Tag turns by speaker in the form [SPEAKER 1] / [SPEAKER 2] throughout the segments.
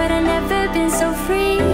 [SPEAKER 1] but I've never been so free.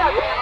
[SPEAKER 1] 小心